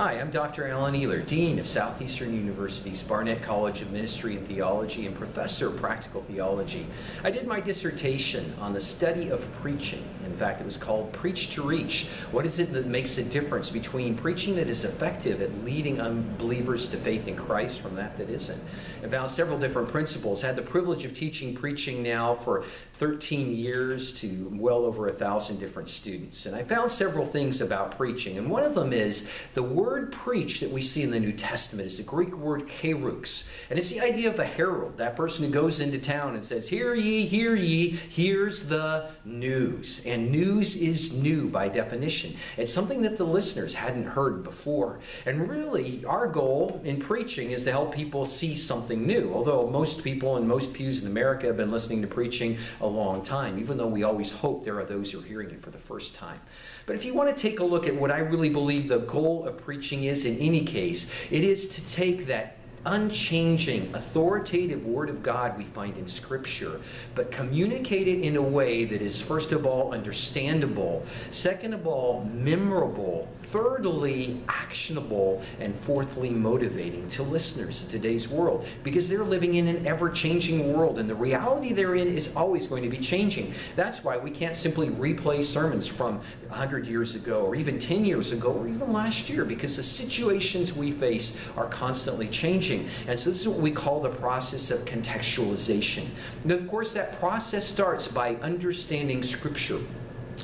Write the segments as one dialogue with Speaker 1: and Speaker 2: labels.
Speaker 1: Hi, I'm Dr. Alan Ehler, Dean of Southeastern University's Barnett College of Ministry and Theology and Professor of Practical Theology. I did my dissertation on the study of preaching. In fact, it was called Preach to Reach. What is it that makes a difference between preaching that is effective at leading unbelievers to faith in Christ from that that isn't? I found several different principles. Had the privilege of teaching preaching now for 13 years to well over a thousand different students. And I found several things about preaching. And one of them is the word preach that we see in the New Testament is the Greek word kerux. And it's the idea of a herald, that person who goes into town and says, Hear ye, hear ye, here's the news. And news is new by definition. It's something that the listeners hadn't heard before. And really, our goal in preaching is to help people see something new. Although most people in most pews in America have been listening to preaching a long time, even though we always hope there are those who are hearing it for the first time. But if you want to take a look at what I really believe the goal of preaching is in any case, it is to take that unchanging, authoritative Word of God we find in Scripture, but communicate it in a way that is, first of all, understandable, second of all, memorable, thirdly, actionable, and fourthly, motivating to listeners in today's world because they're living in an ever changing world and the reality they're in is always going to be changing. That's why we can't simply replay sermons from 100 years ago or even 10 years ago or even last year because the situations we face are constantly changing. And so this is what we call the process of contextualization. And of course, that process starts by understanding Scripture.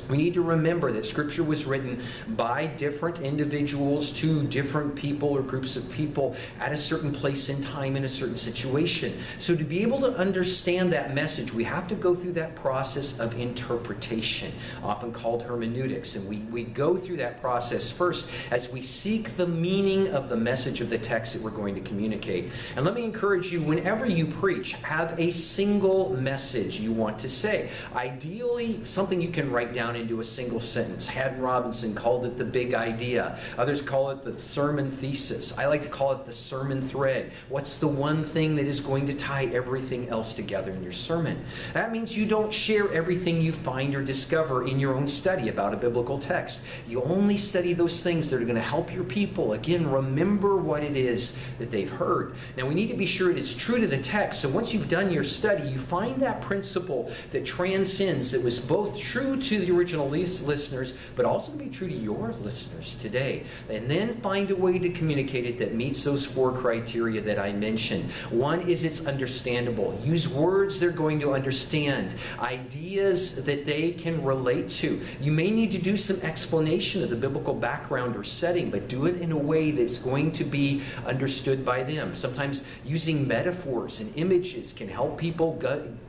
Speaker 1: We need to remember that Scripture was written by different individuals to different people or groups of people at a certain place in time in a certain situation. So, to be able to understand that message, we have to go through that process of interpretation, often called hermeneutics. And we, we go through that process first as we seek the meaning of the message of the text that we're going to communicate. And let me encourage you whenever you preach, have a single message you want to say. Ideally, something you can write down into a single sentence. Haddon Robinson called it the big idea. Others call it the sermon thesis. I like to call it the sermon thread. What's the one thing that is going to tie everything else together in your sermon? That means you don't share everything you find or discover in your own study about a biblical text. You only study those things that are going to help your people, again, remember what it is that they've heard. Now, we need to be sure it's true to the text. So once you've done your study, you find that principle that transcends, that was both true to the original listeners, but also to be true to your listeners today. And then find a way to communicate it that meets those four criteria that I mentioned. One is it's understandable. Use words they're going to understand, ideas that they can relate to. You may need to do some explanation of the biblical background or setting, but do it in a way that's going to be understood by them. Sometimes using metaphors and images can help people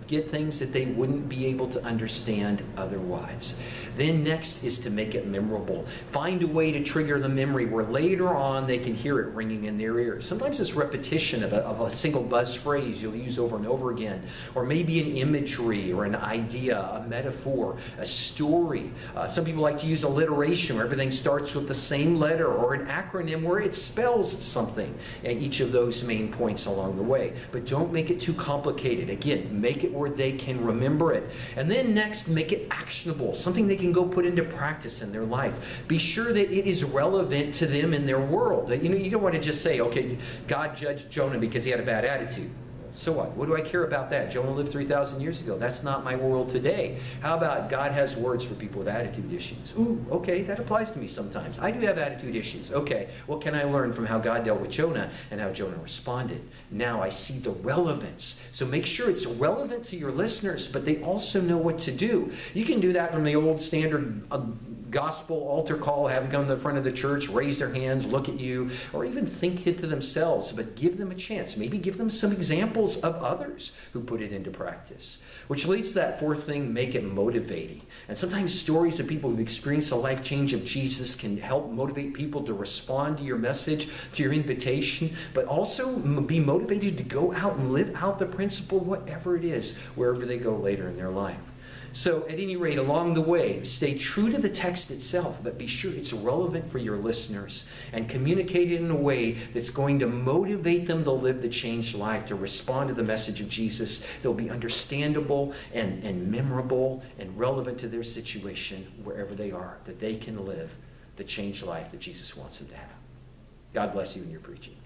Speaker 1: get things that they wouldn't be able to understand otherwise. Then next is to make it memorable. Find a way to trigger the memory where later on they can hear it ringing in their ears. Sometimes it's repetition of a, of a single buzz phrase you'll use over and over again, or maybe an imagery or an idea, a metaphor, a story. Uh, some people like to use alliteration where everything starts with the same letter, or an acronym where it spells something at each of those main points along the way. But don't make it too complicated. Again, make it where they can remember it. And then next, make it actionable, something they can go put into practice in their life. Be sure that it is relevant to them in their world. You know, you don't want to just say, okay, God judged Jonah because he had a bad attitude. So what? What do I care about that? Jonah lived 3,000 years ago. That's not my world today. How about God has words for people with attitude issues? Ooh, okay, that applies to me sometimes. I do have attitude issues. Okay, what can I learn from how God dealt with Jonah and how Jonah responded? Now I see the relevance. So make sure it's relevant to your listeners, but they also know what to do. You can do that from the old standard uh, gospel altar call, have them come to the front of the church, raise their hands, look at you, or even think it to themselves, but give them a chance. Maybe give them some examples of others who put it into practice. Which leads to that fourth thing make it motivating. And sometimes stories of people who've experienced a life change of Jesus can help motivate people to respond to your message, to your invitation, but also be motivated to go out and live out the principle, whatever it is, wherever they go later in their life. So, at any rate, along the way, stay true to the text itself, but be sure it's relevant for your listeners and communicate it in a way that's going to motivate them to live the changed life, to respond to the message of Jesus. They'll be understandable and, and memorable and relevant to their situation wherever they are, that they can live the changed life that Jesus wants them to have. God bless you in your preaching.